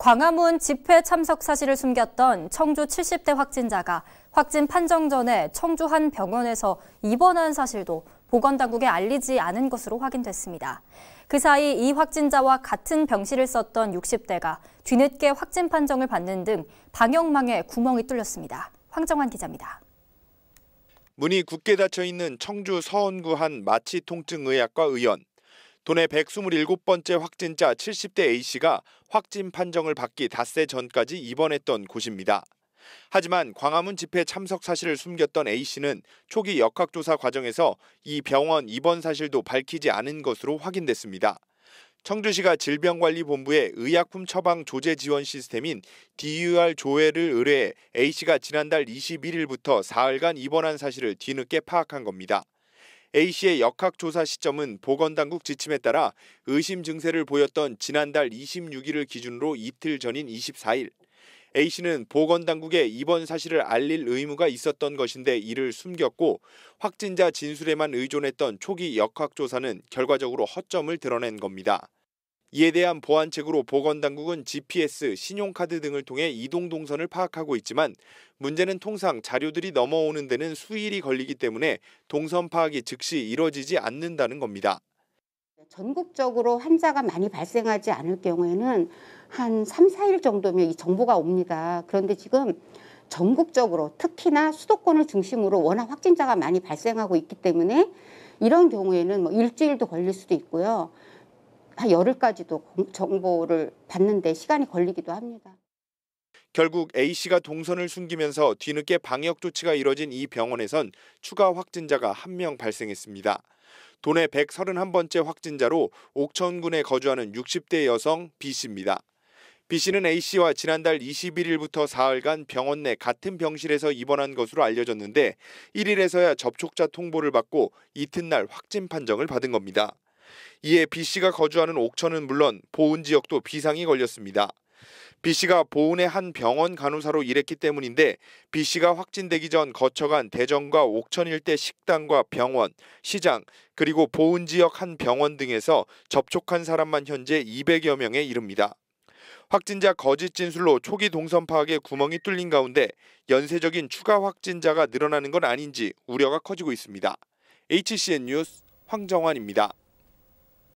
광화문 집회 참석 사실을 숨겼던 청주 70대 확진자가 확진 판정 전에 청주 한 병원에서 입원한 사실도 보건당국에 알리지 않은 것으로 확인됐습니다. 그 사이 이 확진자와 같은 병실을 썼던 60대가 뒤늦게 확진 판정을 받는 등 방역망에 구멍이 뚫렸습니다. 황정환 기자입니다. 문이 굳게 닫혀 있는 청주 서원구 한 마취통증의학과 의원. 도내 127번째 확진자 70대 A씨가 확진 판정을 받기 닷새 전까지 입원했던 곳입니다. 하지만 광화문 집회 참석 사실을 숨겼던 A씨는 초기 역학조사 과정에서 이 병원 입원 사실도 밝히지 않은 것으로 확인됐습니다. 청주시가 질병관리본부에 의약품 처방 조제 지원 시스템인 DUR 조회를 의뢰해 A씨가 지난달 21일부터 사흘간 입원한 사실을 뒤늦게 파악한 겁니다. A씨의 역학조사 시점은 보건당국 지침에 따라 의심 증세를 보였던 지난달 26일을 기준으로 이틀 전인 24일. A씨는 보건당국에 입원 사실을 알릴 의무가 있었던 것인데 이를 숨겼고 확진자 진술에만 의존했던 초기 역학조사는 결과적으로 허점을 드러낸 겁니다. 이에 대한 보완책으로 보건당국은 GPS, 신용카드 등을 통해 이동 동선을 파악하고 있지만 문제는 통상 자료들이 넘어오는 데는 수일이 걸리기 때문에 동선 파악이 즉시 이뤄지지 않는다는 겁니다. 전국적으로 환자가 많이 발생하지 않을 경우에는 한 3, 4일 정도면 이 정보가 옵니다. 그런데 지금 전국적으로 특히나 수도권을 중심으로 워낙 확진자가 많이 발생하고 있기 때문에 이런 경우에는 뭐 일주일도 걸릴 수도 있고요. 한 열흘까지도 정보를 받는데 시간이 걸리기도 합니다. 결국 A씨가 동선을 숨기면서 뒤늦게 방역 조치가 이뤄진 이 병원에선 추가 확진자가 한 명 발생했습니다. 도내 131번째 확진자로 옥천군에 거주하는 60대 여성 B씨입니다. B씨는 A씨와 지난달 21일부터 사흘간 병원 내 같은 병실에서 입원한 것으로 알려졌는데 1일에서야 접촉자 통보를 받고 이튿날 확진 판정을 받은 겁니다. 이에 B씨가 거주하는 옥천은 물론 보은 지역도 비상이 걸렸습니다. B씨가 보은의 한 병원 간호사로 일했기 때문인데 B씨가 확진되기 전 거쳐간 대전과 옥천 일대 식당과 병원, 시장, 그리고 보은 지역 한 병원 등에서 접촉한 사람만 현재 200여 명에 이릅니다. 확진자 거짓 진술로 초기 동선 파악에 구멍이 뚫린 가운데 연쇄적인 추가 확진자가 늘어나는 건 아닌지 우려가 커지고 있습니다. HCN 뉴스 황정환입니다.